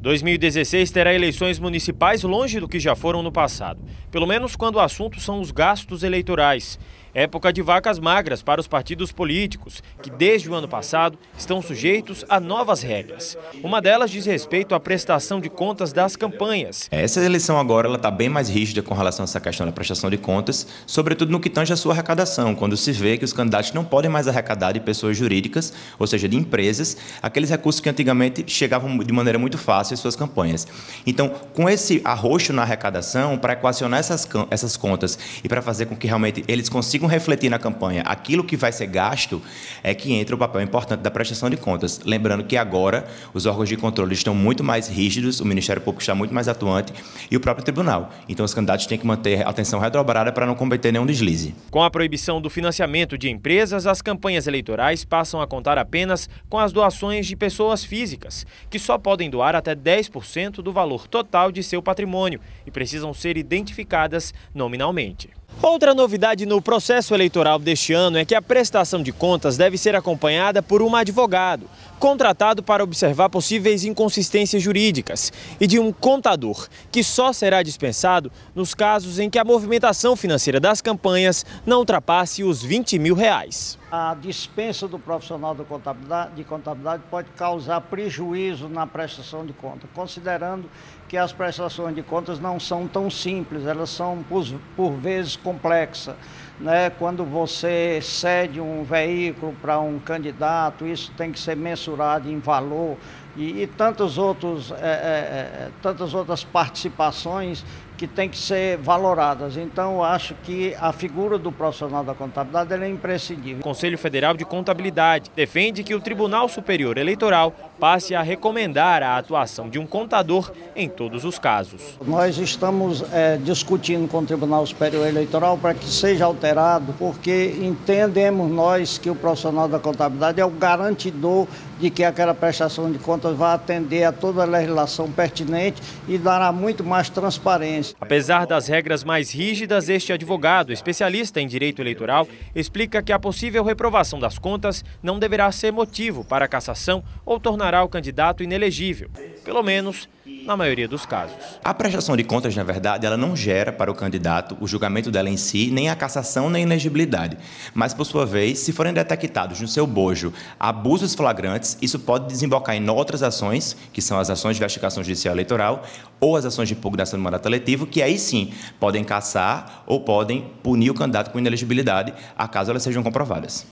2016 terá eleições municipais longe do que já foram no passado, pelo menos quando o assunto são os gastos eleitorais. Época de vacas magras para os partidos políticos, que desde o ano passado estão sujeitos a novas regras. Uma delas diz respeito à prestação de contas das campanhas. Essa eleição agora está bem mais rígida com relação a essa questão da prestação de contas, sobretudo no que tange a sua arrecadação, quando se vê que os candidatos não podem mais arrecadar de pessoas jurídicas, ou seja, de empresas, aqueles recursos que antigamente chegavam de maneira muito fácil às suas campanhas. Então, com esse arroxo na arrecadação, para equacionar essas, essas contas e para fazer com que realmente eles consigam consigam refletir na campanha aquilo que vai ser gasto, é que entra o papel importante da prestação de contas. Lembrando que agora os órgãos de controle estão muito mais rígidos, o Ministério Público está muito mais atuante e o próprio tribunal. Então os candidatos têm que manter atenção redobrada para não cometer nenhum deslize. Com a proibição do financiamento de empresas, as campanhas eleitorais passam a contar apenas com as doações de pessoas físicas, que só podem doar até 10% do valor total de seu patrimônio e precisam ser identificadas nominalmente. Outra novidade no processo eleitoral deste ano é que a prestação de contas deve ser acompanhada por um advogado, contratado para observar possíveis inconsistências jurídicas, e de um contador, que só será dispensado nos casos em que a movimentação financeira das campanhas não ultrapasse os 20 mil reais. A dispensa do profissional de contabilidade, de contabilidade pode causar prejuízo na prestação de contas, considerando que as prestações de contas não são tão simples, elas são por, por vezes complexas. Né? Quando você cede um veículo para um candidato, isso tem que ser mensurado em valor e, e tantos outros, é, é, é tantas outras participações que têm que ser valoradas. Então, acho que a figura do profissional da contabilidade é imprescindível. O Conselho Federal de Contabilidade defende que o Tribunal Superior Eleitoral passe a recomendar a atuação de um contador em todos os casos. Nós estamos é, discutindo com o Tribunal Superior Eleitoral para que seja alterado, porque entendemos nós que o profissional da contabilidade é o garantidor de que aquela prestação de contas vai atender a toda a legislação pertinente e dará muito mais transparência. Apesar das regras mais rígidas, este advogado, especialista em direito eleitoral, explica que a possível reprovação das contas não deverá ser motivo para cassação ou tornará o candidato inelegível, pelo menos na maioria dos casos. A prestação de contas, na verdade, ela não gera para o candidato o julgamento dela em si, nem a cassação, nem a inegibilidade. Mas, por sua vez, se forem detectados no seu bojo abusos flagrantes, isso pode desembocar em outras ações, que são as ações de investigação judicial eleitoral ou as ações de impugnação do mandato eletivo, que aí sim podem caçar ou podem punir o candidato com inelegibilidade, acaso elas sejam comprovadas.